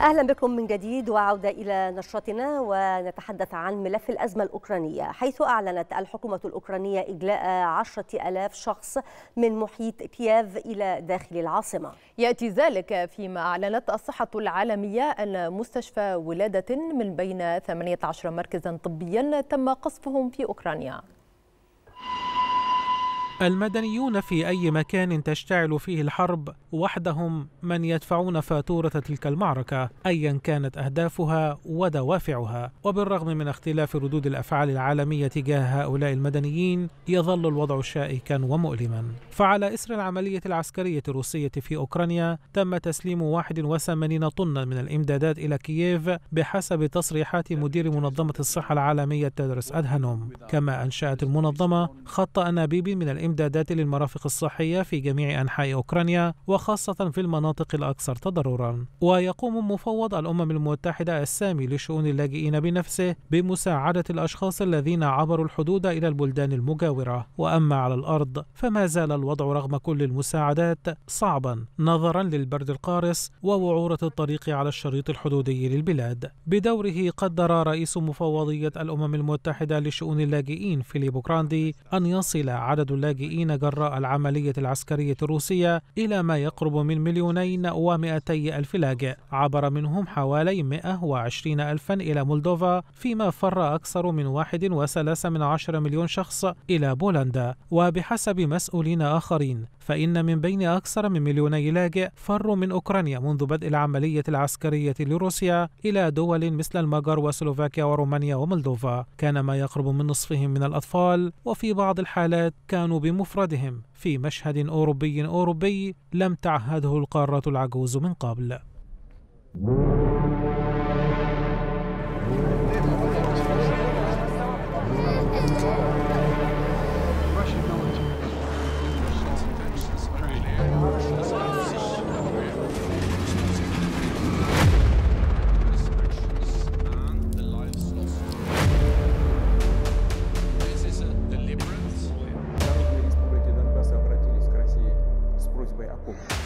أهلا بكم من جديد وعودة إلى نشرتنا ونتحدث عن ملف الأزمة الأوكرانية حيث أعلنت الحكومة الأوكرانية إجلاء عشرة ألاف شخص من محيط كييف إلى داخل العاصمة. يأتي ذلك فيما أعلنت الصحة العالمية أن مستشفى ولادة من بين 18 مركزا طبيا تم قصفهم في أوكرانيا. المدنيون في أي مكان تشتعل فيه الحرب وحدهم من يدفعون فاتورة تلك المعركة أيا كانت أهدافها ودوافعها. وبالرغم من اختلاف ردود الأفعال العالمية تجاه هؤلاء المدنيين يظل الوضع شائكا ومؤلما. فعلى إثر العملية العسكرية الروسية في أوكرانيا تم تسليم 81 طنا من الإمدادات إلى كييف بحسب تصريحات مدير منظمة الصحة العالمية تدرس أدهنوم كما أنشأت المنظمة خط أنابيب من الإمدادات الإمدادات للمرافق الصحية في جميع أنحاء أوكرانيا وخاصة في المناطق الأكثر تضررا. ويقوم مفوض الأمم المتحدة السامي لشؤون اللاجئين بنفسه بمساعدة الأشخاص الذين عبروا الحدود إلى البلدان المجاورة. وأما على الأرض فما زال الوضع رغم كل المساعدات صعبا نظرا للبرد القارس ووعورة الطريق على الشريط الحدودي للبلاد. بدوره قدر رئيس مفوضية الأمم المتحدة لشؤون اللاجئين فيليب جراندي أن يصل عدد اللاجئين اللاجئين جراء العملية العسكرية الروسية إلى ما يقرب من مليونين ومائتي ألف لاجئ. عبر منهم حوالي 120 ألفا إلى مولدوفا فيما فر أكثر من واحد وثلاثة من عشر مليون شخص إلى بولندا. وبحسب مسؤولين آخرين فإن من بين أكثر من مليوني لاجئ فروا من أوكرانيا منذ بدء العملية العسكرية لروسيا إلى دول مثل المجر وسلوفاكيا ورومانيا ومولدوفا. كان ما يقرب من نصفهم من الأطفال وفي بعض الحالات كانوا بمفردهم في مشهد أوروبي أوروبي لم تعهده القارة العجوز من قبل. pouco.